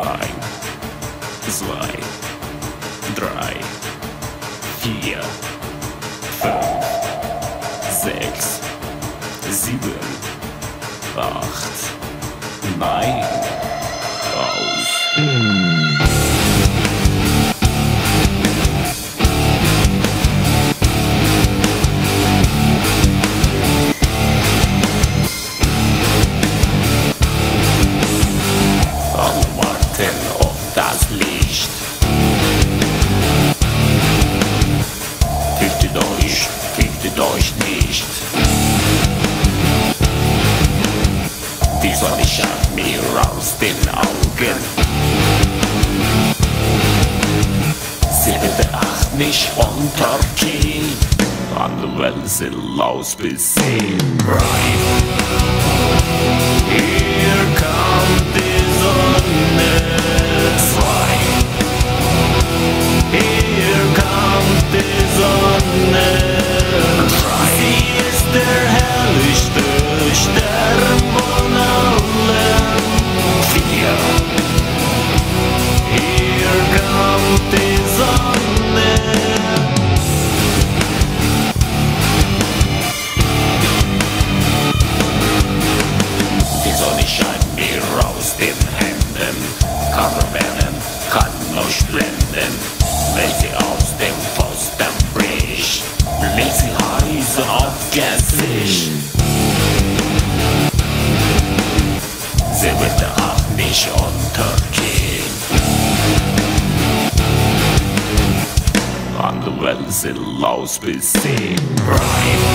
Ein, zwei, drei, vier, fünf, sechs, sieben, acht, neun, aus den Augen. Sie bedacht mich untergehen. An der Welt sind laus bis sie. Händen, kann wärmen, kann euch blenden. Sie aus dem Pfosten bricht, legt sie heiß auf Gesicht. Sie wird auch nicht untergehen. An der Welt sind laus bis sie bright.